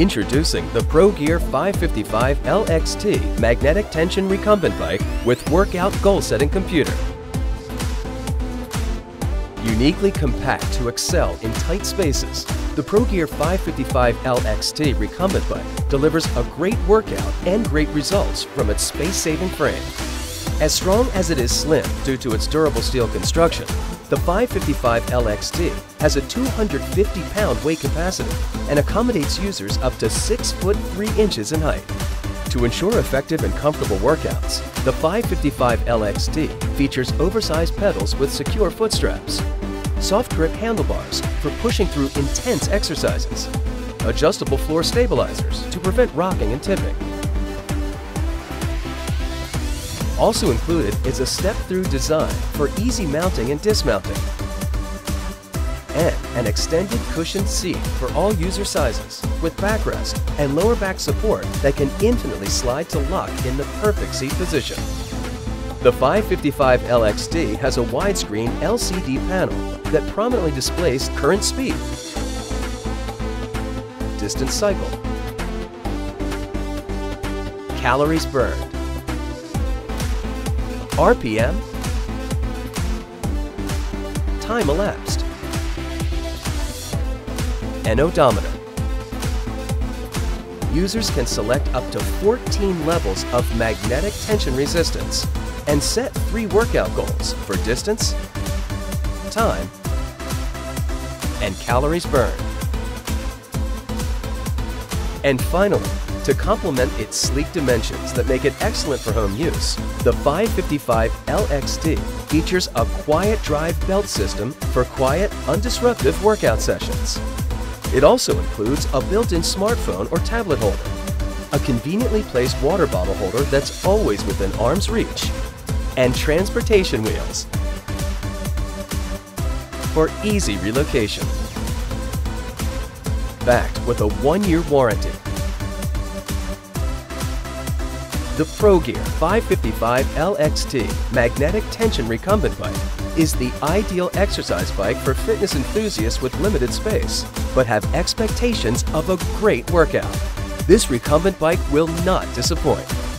Introducing the ProGear 555 LXT magnetic tension recumbent bike with workout goal setting computer. Uniquely compact to excel in tight spaces, the ProGear 555 LXT recumbent bike delivers a great workout and great results from its space-saving frame. As strong as it is slim due to its durable steel construction, the 555 LXT has a 250 pound weight capacity and accommodates users up to 6 foot 3 inches in height. To ensure effective and comfortable workouts, the 555 LXT features oversized pedals with secure foot straps, soft grip handlebars for pushing through intense exercises, adjustable floor stabilizers to prevent rocking and tipping, also included is a step-through design for easy mounting and dismounting, and an extended cushioned seat for all user sizes with backrest and lower back support that can infinitely slide to lock in the perfect seat position. The 555 LXT has a widescreen LCD panel that prominently displays current speed, distance cycle, calories burned, RPM, time elapsed, and odometer. Users can select up to 14 levels of magnetic tension resistance and set three workout goals for distance, time, and calories burned. And finally, to complement its sleek dimensions that make it excellent for home use, the 555 LXT features a quiet drive belt system for quiet, undisruptive workout sessions. It also includes a built-in smartphone or tablet holder, a conveniently placed water bottle holder that's always within arm's reach, and transportation wheels for easy relocation. Backed with a one-year warranty The ProGear 555 LXT magnetic tension recumbent bike is the ideal exercise bike for fitness enthusiasts with limited space, but have expectations of a great workout. This recumbent bike will not disappoint.